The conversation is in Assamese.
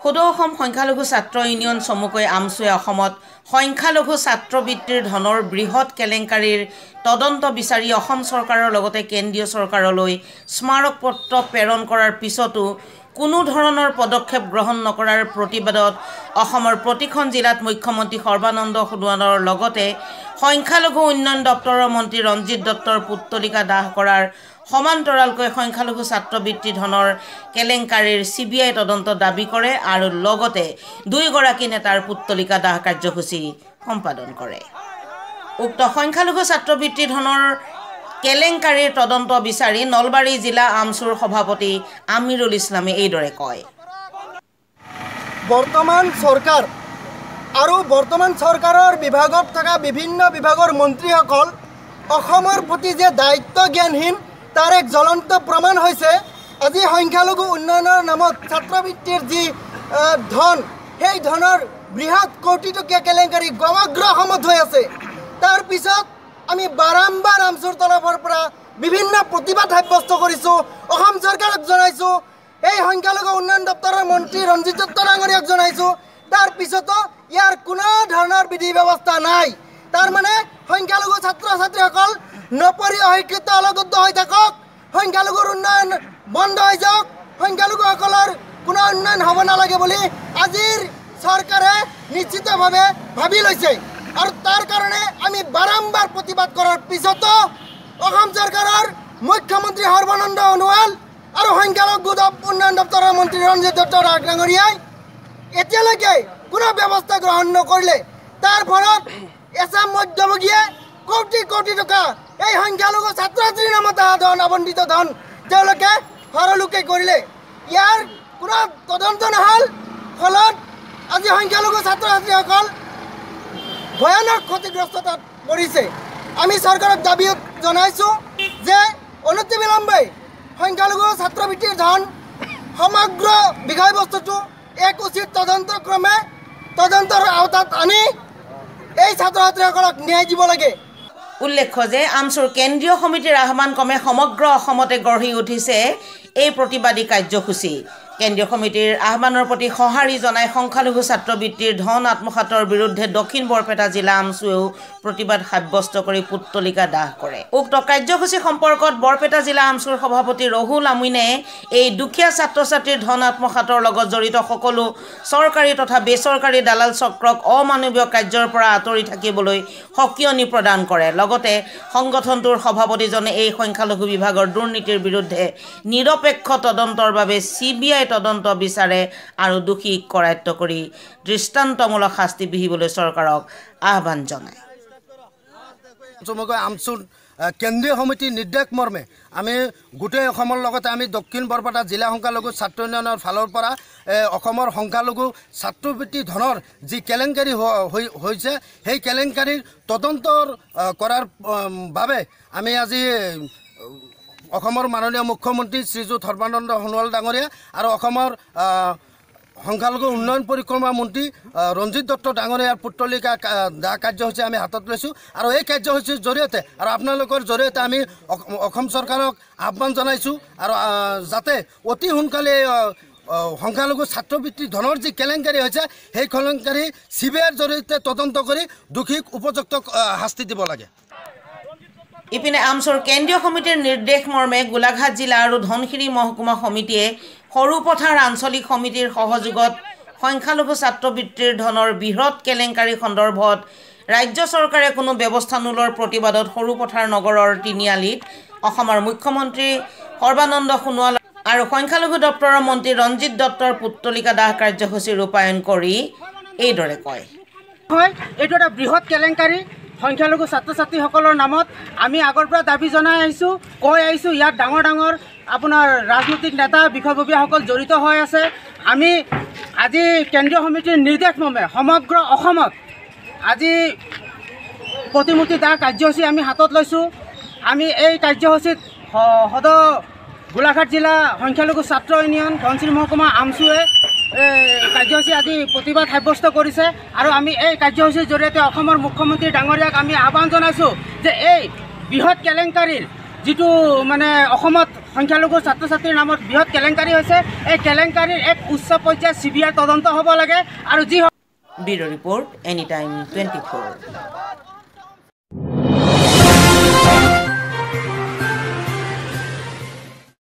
সদৌ অসম সংখ্যালঘু ছাত্ৰ ইউনিয়ন চমুকৈ আমচুৱে অসমত সংখ্যালঘু ছাত্ৰবৃত্তিৰ ধনৰ বৃহৎ কেলেংকাৰীৰ তদন্ত বিচাৰি অসম চৰকাৰৰ লগতে কেন্দ্ৰীয় চৰকাৰলৈ স্মাৰক পত্ৰ প্ৰেৰণ কৰাৰ পিছতো কোনো ধৰণৰ পদক্ষেপ গ্ৰহণ নকৰাৰ প্ৰতিবাদত অসমৰ প্ৰতিখন জিলাত মুখ্যমন্ত্ৰী সৰ্বানন্দ সোণোৱালৰ লগতে সংখ্যালঘু উন্নয়ন দপ্তৰৰ মন্ত্ৰী ৰঞ্জিত দত্তৰ পুত্তলিকা দাহ কৰাৰ সমান্তৰালকৈ সংখ্যালঘু ছাত্ৰবৃত্তি ধনৰ কেলেংকাৰীৰ চি বি আই তদন্ত দাবী কৰে আৰু লগতে দুয়োগৰাকী নেতাৰ পুত্তলিকা দাহ কাৰ্যসূচী সম্পাদন কৰে। উক্ত সংখ্যালঘু ছাত্ৰবৃত্তি ধনৰ কেলেংকাৰীৰ তদন্ত বিচাৰি নলবাৰী জিলা আমচুৰ সভাপতি আমিৰুল ইছলামে এইদৰে কয়। বৰ্তমান চৰকাৰ আৰু বৰ্তমান চৰকাৰৰ বিভাগত থকা বিভিন্ন বিভাগৰ মন্ত্ৰীসকল অসমৰ প্ৰতি যে দায়িত্ব জ্ঞানহীন তাৰ এক জ্বলন্ত প্ৰমাণ হৈছে আজি সংখ্যালঘু উন্নয়নৰ নামত ছাত্ৰবৃত্তিৰ যি ধন সেই ধনৰ বৃহৎ কোটি টকীয়া কেলেংকাৰী সমগ্ৰ অসমত হৈ আছে। তাৰপিছত আমি বাৰম্বাৰ বিভিন্ন প্ৰতিবাদ সাব্যস্ত কৰিছোঁ অসম চৰকাৰক জনাইছোঁ এই সংখ্যালঘু উন্নয়ন দপ্তৰৰ মন্ত্ৰী ৰঞ্জিত দত্ত ডাঙৰীয়াক জনাইছোঁ তাৰপিছতো ইয়াৰ কোনো ধৰণৰ বিধি ব্যৱস্থা নাই। তাৰমানে সংখ্যালঘু ছাত্ৰ ছাত্ৰীসকল নপঢ়ি অশিক্ষিত অলগদ্ধ হৈ থাকক সংখ্যালঘুৰ উন্নয়ন বন্ধ হৈ যাওক সংখ্যালঘুসকলৰ কোনো উন্নয়ন হ'ব নালাগে বুলি আজিৰ চৰকাৰে নিশ্চিতভাৱে ভাবি লৈছে। আৰু তাৰ কাৰণে আমি বাৰম্বাৰ প্ৰতিবাদ কৰাৰ পিছতো অসম চৰকাৰৰ মুখ্যমন্ত্ৰী সৰ্বানন্দ সোণোৱাল আৰু সংখ্যালঘু উন্নয়ন দপ্তৰৰ মন্ত্ৰী ৰঞ্জিত দত্ত ডাঙৰীয়াই এতিয়ালৈকে কোনো ব্যৱস্থা গ্ৰহণ নকৰিলে তাৰ ফলত এছাম মধ্যভোগীয়ে কোটি কোটি টকা এই সংখ্যালঘু ছাত্ৰ ছাত্ৰীৰ নামত অহা ধন আবণ্টিত ধন তেওঁলোকে সৰলোকে কৰিলে। ইয়াৰ কোনো তদন্ত নহ'ল ফলত আজি সংখ্যালঘু ছাত্ৰ ছাত্ৰীসকল ভয়ানক ক্ষতিগ্ৰস্ততাত পৰিছে। আমি চৰকাৰক দাবী জনাইছোঁ যে অনতিবিলম্বে সংখ্যালঘু ছাত্ৰবৃত্তিৰ ধন সমগ্ৰ বিষয়বস্তুটো এক উচিত তদন্তক্ৰমে তদন্তৰ আওতাত আনি এই ছাত্ৰ ছাত্ৰীসকলক ন্যায় দিব লাগে। উল্লেখ্য যে আমচুৰ কেন্দ্ৰীয় সমিতিৰ আহ্বান ক্ৰমে সমগ্ৰ অসমতে গঢ়ি উঠিছে এই প্ৰতিবাদী কাৰ্যসূচী। কেন্দ্ৰীয় সমিতিৰ আহ্বানৰ প্ৰতি সঁহাৰি জনাই সংখ্যালঘু ছাত্ৰবৃত্তিৰ ধন আত্মসাতৰ বিৰুদ্ধে দক্ষিণ বৰপেটা জিলা আমচুৱেও প্ৰতিবাদ সাব্যস্ত কৰি পুত্তলিকা দাহ কৰে। উক্ত কাৰ্যসূচী সম্পৰ্কত বৰপেটা জিলা আমচুৰ সভাপতি ৰহুল আমিনে এই দুখীয়া ছাত্ৰ ছাত্ৰীৰ ধন আত্মসাতৰ লগত জড়িত সকলো চৰকাৰী তথা বেচৰকাৰী দালাল চক্ৰক অমানৱীয় কাৰ্যৰ পৰা আঁতৰি থাকিবলৈ সকিয়নি প্ৰদান কৰে। লগতে সংগঠনটোৰ সভাপতিজনে এই সংখ্যালঘু বিভাগৰ দুৰ্নীতিৰ বিৰুদ্ধে নিৰপেক্ষ তদন্তৰ বাবে চি বি আই তদন্ত বিচাৰে আৰু দোষীক কৰায়ত্ব কৰি দৃষ্টান্তমূলক শাস্তি বিহিবলৈ চৰকাৰক আহ্বান জনায়। কেন্দ্ৰীয় সমিতিৰ নিৰ্দেশ মৰ্মে আমি গোটেই অসমৰ লগতে আমি দক্ষিণ বৰপেটা জিলা সংখ্যালঘু ছাত্ৰ ইউনিয়নৰ ফালৰ পৰা অসমৰ সংখ্যালঘু ছাত্ৰবৃত্তি ধনৰ যি কেলেংকাৰী হৈছে সেই কেলেংকাৰীৰ তদন্তৰ কৰাৰ বাবে আমি আজি অসমৰ মাননীয় মুখ্যমন্ত্ৰী শ্ৰীযুত সৰ্বানন্দ সোণোৱাল ডাঙৰীয়া আৰু অসমৰ সংখ্যালঘু উন্নয়ন পৰিক্ৰমা মন্ত্ৰী ৰঞ্জিত দত্ত ডাঙৰীয়াৰ পুত্তলিকা দা কাৰ্যসূচী আমি হাতত লৈছোঁ। আৰু এই কাৰ্যসূচীৰ জৰিয়তে আৰু আপোনালোকৰ জৰিয়তে আমি অসম চৰকাৰক আহ্বান জনাইছোঁ। আৰু যাতে অতি সোনকালে সংখ্যালঘু ছাত্ৰবৃত্তি ধনৰ যি কেলেংকাৰী হৈছে সেই কেলেংকাৰী চি বি আইৰ জৰিয়তে তদন্ত কৰি দোষীক উপযুক্ত শাস্তি দিব লাগে। ইপিনে আমচুৰ কেন্দ্ৰীয় সমিতিৰ নিৰ্দেশ মৰ্মে গোলাঘাট জিলা আৰু ধনশিৰি মহকুমা সমিতিয়ে সৰুপথাৰ আঞ্চলিক সমিতিৰ সহযোগত সংখ্যালঘু ছাত্ৰবৃত্তিৰ ধনৰ বৃহৎ কেলেংকাৰী সন্দৰ্ভত ৰাজ্য চৰকাৰে কোনো ব্যৱস্থা নোলোৱাৰ প্ৰতিবাদত সৰুপথাৰ নগৰৰ তিনিআলিত অসমৰ মুখ্যমন্ত্ৰী সৰ্বানন্দ সোণোৱাল আৰু সংখ্যালঘু দপ্তৰৰ মন্ত্ৰী ৰঞ্জিত দত্তৰ পুত্তলিকা দাহ কাৰ্যসূচী ৰূপায়ণ কৰি এইদৰে কয়। হয় এইটো এটা বৃহৎ কেলেংকাৰী। সংখ্যালঘু ছাত্ৰ ছাত্ৰীসকলৰ নামত আমি আগৰ পৰা দাবী জনাই আহিছোঁ কৈ আহিছোঁ ইয়াত ডাঙৰ ডাঙৰ আপোনাৰ ৰাজনৈতিক নেতা বিষয়ববীয়াসকল জড়িত হৈ আছে। আমি আজি কেন্দ্ৰীয় সমিতিৰ নিৰ্দেশ মৰ্মে সমগ্ৰ অসমত আজি প্ৰতিমূৰ্তি দাহ কাৰ্যসূচী আমি হাতত লৈছোঁ। আমি এই কাৰ্যসূচীত সদ গোলাঘাট জিলা সংখ্যালঘু ছাত্ৰ ইউনিয়ন ধনশিৰি মহকুমা আমচুৱে কাৰ্যসূচী আজি প্ৰতিবাদ সাব্যস্ত কৰিছে আৰু আমি এই কাৰ্যসূচীৰ জৰিয়তে অসমৰ মুখ্যমন্ত্ৰী ডাঙৰীয়াক আমি আহ্বান জনাইছোঁ যে এই বৃহৎ কেলেংকাৰীৰ যিটো মানে সংখ্যালঘু ছাত্ৰ ছাত্ৰীৰ নামত বৃহৎ কেলেংকাৰী হৈছে এই কেলেংকাৰীৰ এক উচ্চ পৰ্যায়ৰ চি বি আই তদন্ত হ'ব লাগে আৰু যি bureau' report any time twenty four.